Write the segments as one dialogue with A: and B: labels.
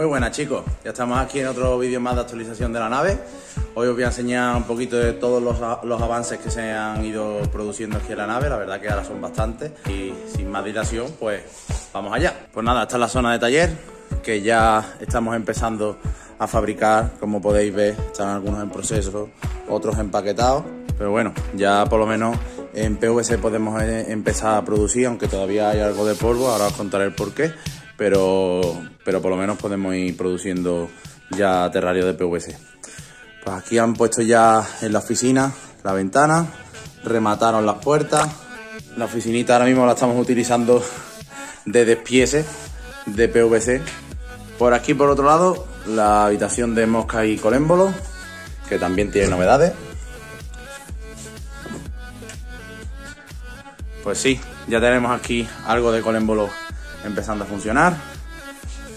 A: Muy buenas chicos, ya estamos aquí en otro vídeo más de actualización de la nave. Hoy os voy a enseñar un poquito de todos los, los, avances que se han ido produciendo aquí en la nave, la verdad que ahora son bastantes. Y sin más dilación pues vamos allá. Pues nada, esta es la zona de taller que ya estamos empezando a fabricar, como podéis ver, están algunos en proceso, otros empaquetados, pero bueno, ya por lo menos en PVC podemos eh, empezar a producir, aunque todavía hay algo de polvo, ahora os contaré el porqué pero, pero por lo menos podemos ir produciendo ya terrario de PVC. Pues aquí han puesto ya en la oficina la ventana, remataron las puertas. La oficinita ahora mismo la estamos utilizando de despiece de PVC. Por aquí, por otro lado, la habitación de mosca y colémbolo, que también tiene novedades. Pues sí, ya tenemos aquí algo de colémbolo empezando a funcionar.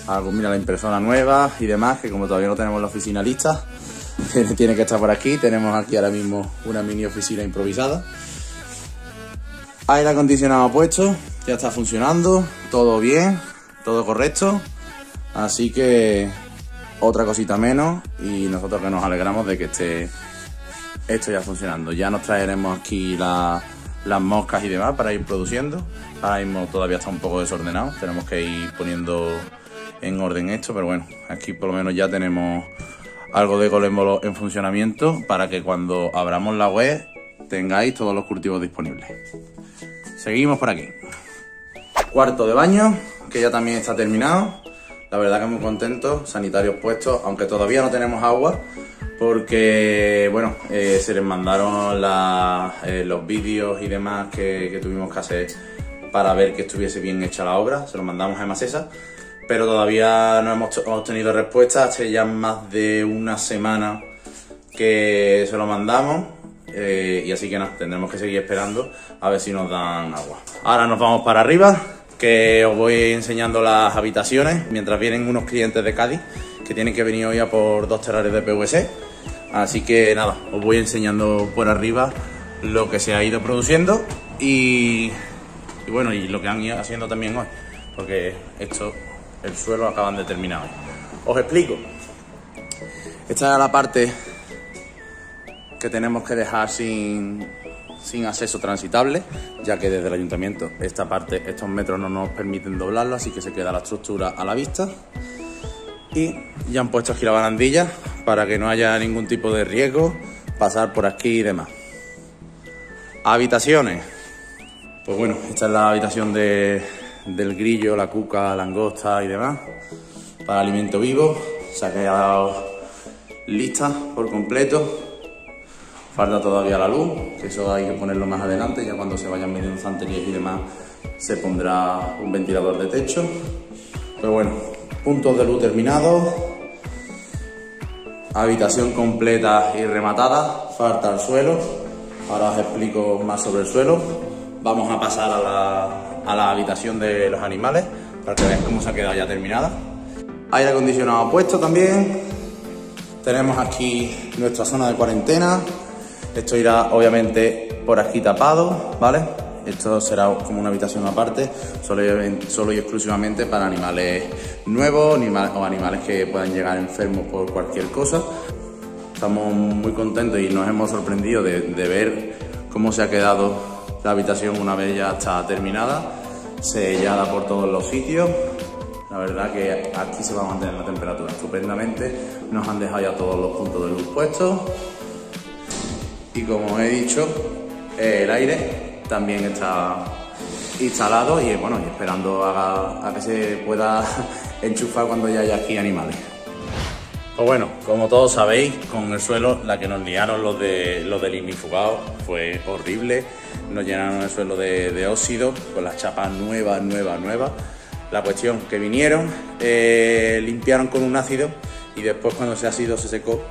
A: Algo, mira la impresora nueva y demás, que como todavía no tenemos la oficina lista, tiene que estar por aquí. Tenemos aquí ahora mismo una mini oficina improvisada. Aire acondicionado puesto, ya está funcionando, todo bien, todo correcto. Así que otra cosita menos y nosotros que nos alegramos de que esté esto ya funcionando. Ya nos traeremos aquí la, las moscas y demás para ir produciendo. Ahora mismo todavía está un poco desordenado, tenemos que ir poniendo en orden esto, pero bueno, aquí por lo menos ya tenemos algo de golémbolo en funcionamiento para que cuando abramos la web tengáis todos los cultivos disponibles. Seguimos por aquí. Cuarto de baño, que ya también está terminado. La verdad que muy contento, sanitarios puestos, aunque todavía no tenemos agua, porque bueno, eh, se les mandaron eh, los vídeos y demás que, tuvimos que hacer para ver que estuviese bien hecha la obra, se los mandamos a Emasesa, pero todavía no hemos obtenido respuesta, hace ya más de una semana que se lo mandamos eh, y así que nada, tendremos que seguir esperando a ver si nos dan agua. Ahora nos vamos para arriba, que os voy enseñando las habitaciones mientras vienen unos clientes de Cádiz que tienen que venir hoy a por dos terrarios de PVC Así que nada, os voy enseñando por arriba lo que se ha ido produciendo y, bueno, y lo que han ido haciendo también hoy, porque esto, el suelo acaban de terminar hoy. Os explico. Esta es la parte que tenemos que dejar sin, sin acceso transitable, ya que desde el ayuntamiento esta parte, estos metros no nos permiten doblarlo, así que se queda la estructura a la vista. Y ya han puesto aquí la barandilla para que no haya ningún tipo de riesgo, pasar por aquí y demás. Habitaciones. Pues bueno, esta es la habitación de, del grillo, la cuca, langosta y demás, para alimento vivo. Se ha quedado lista por completo. Falta todavía la luz, que eso hay que ponerlo más adelante, ya cuando se vayan midiendo zanterías y demás se pondrá un ventilador de techo. Pero bueno, puntos de luz terminados, habitación completa y rematada, falta el suelo, ahora os explico más sobre el suelo, vamos a pasar a la, a la habitación de los animales para que veáis cómo se ha quedado ya terminada. Aire acondicionado puesto también, tenemos aquí nuestra zona de cuarentena, esto irá obviamente por aquí tapado, ¿vale? Esto será como una habitación aparte, solo y, exclusivamente para animales nuevos o animales que puedan llegar enfermos por cualquier cosa. Estamos muy contentos y nos hemos sorprendido de, ver cómo se ha quedado la habitación una vez ya está terminada, sellada por todos los sitios. La verdad que aquí se va a mantener la temperatura estupendamente. Nos han dejado ya todos los puntos de luz puestos. Y como he dicho, el aire también está instalado y bueno, y esperando a, que se pueda enchufar cuando ya haya aquí animales. Pues bueno, como todos sabéis, con el suelo la que nos liaron los, de, del ignifugado fue horrible. Nos llenaron el suelo de, óxido con las chapas nuevas, nuevas, nuevas. La cuestión que vinieron, eh, limpiaron con un ácido y después cuando ese ácido se secó,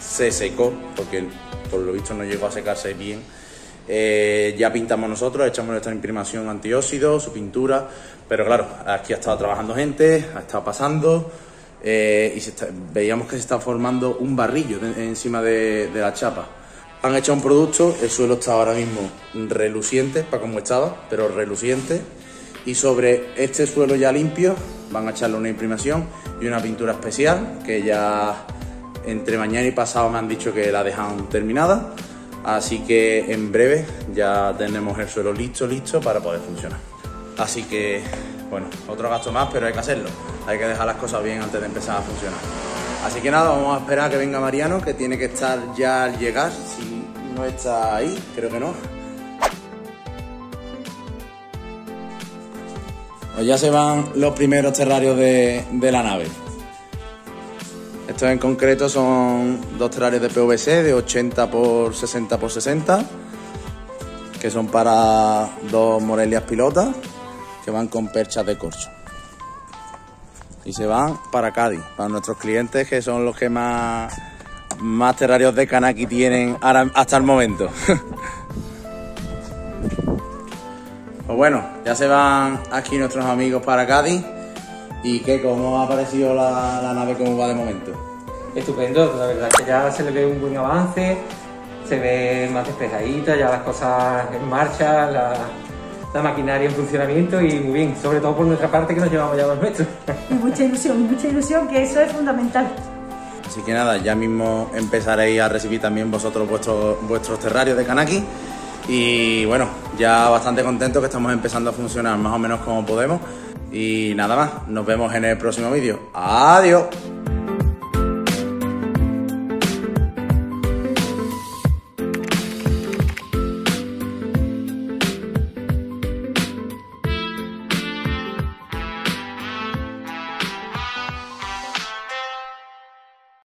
A: se secó, porque por lo visto no llegó a secarse bien eh, ya pintamos nosotros, echamos nuestra imprimación antióxido, su pintura, pero claro, aquí ha estado trabajando gente, ha estado pasando eh, y veíamos que se está formando un barrillo encima de, la chapa. Han hecho un producto, el suelo está ahora mismo reluciente para como estaba, pero reluciente Y sobre este suelo ya limpio van a echarle una imprimación y una pintura especial que ya entre mañana y pasado me han dicho que la dejan terminada. Así que en breve ya tenemos el suelo listo, listo para poder funcionar. Así que, bueno, otro gasto más, pero hay que hacerlo. Hay que dejar las cosas bien antes de empezar a funcionar. Así que nada, vamos a esperar a que venga Mariano, que tiene que estar ya al llegar. Si no está ahí, creo que no. Pues ya se van los primeros terrarios de, de la nave. Estos en concreto son dos terrarios de PVC de 80 por 60 por 60, que son para dos morelias pilotas que van con perchas de corcho. Y se van para Cádiz, para nuestros clientes que son los que más, más terrarios de Kanaki tienen hasta el momento. pues bueno, ya se van aquí nuestros amigos para Cádiz. ¿Y qué? ¿Cómo ha parecido la, la nave? ¿Cómo va de momento?
B: Estupendo, la verdad que ya se le ve un buen avance, se ve más despejadita, ya las cosas en marcha, la, la maquinaria en funcionamiento y muy bien, sobre todo por nuestra parte que nos llevamos ya los nuestros.
C: Y mucha ilusión, mucha ilusión, que eso es fundamental.
A: Así que nada, ya mismo empezaréis a recibir también vosotros vuestros, vuestros terrarios de Kanaki. Y bueno, ya bastante contentos que estamos empezando a funcionar más o menos como podemos. Y nada más, nos vemos en el próximo vídeo. Adiós.